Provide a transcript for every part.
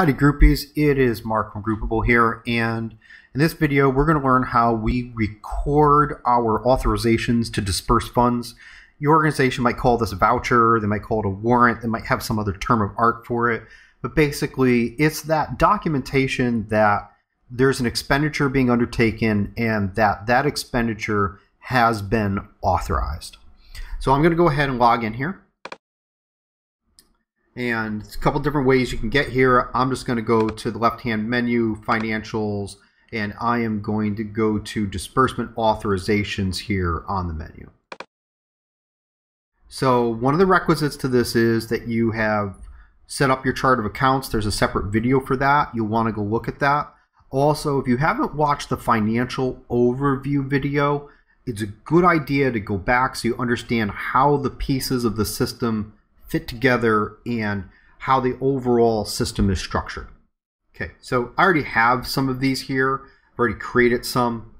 Howdy groupies, it is Mark from Groupable here and in this video we're going to learn how we record our authorizations to disperse funds. Your organization might call this a voucher, they might call it a warrant, they might have some other term of art for it, but basically it's that documentation that there's an expenditure being undertaken and that that expenditure has been authorized. So I'm going to go ahead and log in here and a couple different ways you can get here. I'm just going to go to the left hand menu, financials, and I am going to go to disbursement authorizations here on the menu. So one of the requisites to this is that you have set up your chart of accounts. There's a separate video for that. You'll want to go look at that. Also, if you haven't watched the financial overview video, it's a good idea to go back so you understand how the pieces of the system fit together and how the overall system is structured. Okay, so I already have some of these here. I've already created some.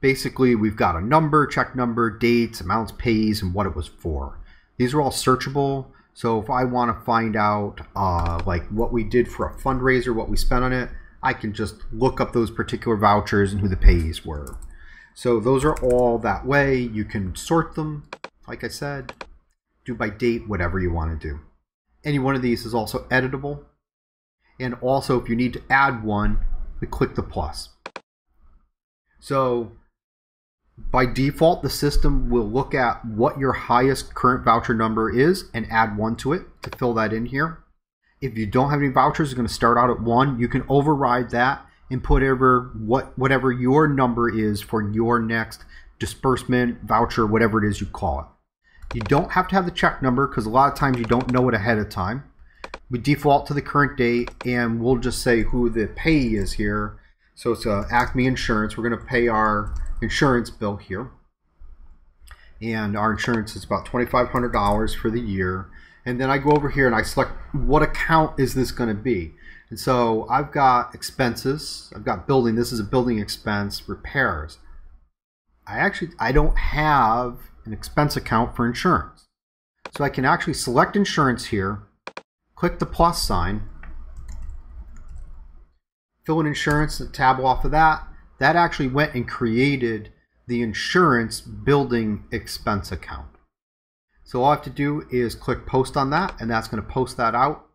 Basically, we've got a number, check number, dates, amounts, pays, and what it was for. These are all searchable. So if I want to find out uh, like what we did for a fundraiser, what we spent on it, I can just look up those particular vouchers and who the payees were. So those are all that way. You can sort them, like I said do by date, whatever you want to do. Any one of these is also editable. And also, if you need to add one, click the plus. So by default, the system will look at what your highest current voucher number is and add one to it to fill that in here. If you don't have any vouchers, you're going to start out at one. You can override that and put whatever, what, whatever your number is for your next disbursement, voucher, whatever it is you call it. You don't have to have the check number because a lot of times you don't know it ahead of time. We default to the current date and we'll just say who the payee is here. So it's uh, Acme Insurance. We're going to pay our insurance bill here. And our insurance is about $2,500 for the year. And then I go over here and I select what account is this going to be. And so I've got expenses. I've got building. This is a building expense, repairs. I actually, I don't have an expense account for insurance. So I can actually select insurance here, click the plus sign, fill in insurance, the tab off of that. That actually went and created the insurance building expense account. So all I have to do is click post on that and that's going to post that out.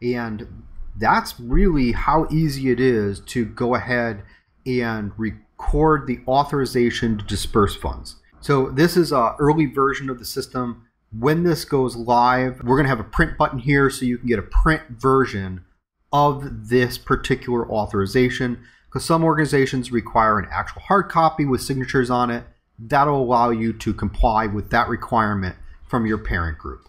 And that's really how easy it is to go ahead and record the authorization to disperse funds. So this is an early version of the system. When this goes live, we're going to have a print button here so you can get a print version of this particular authorization because some organizations require an actual hard copy with signatures on it. That'll allow you to comply with that requirement from your parent group.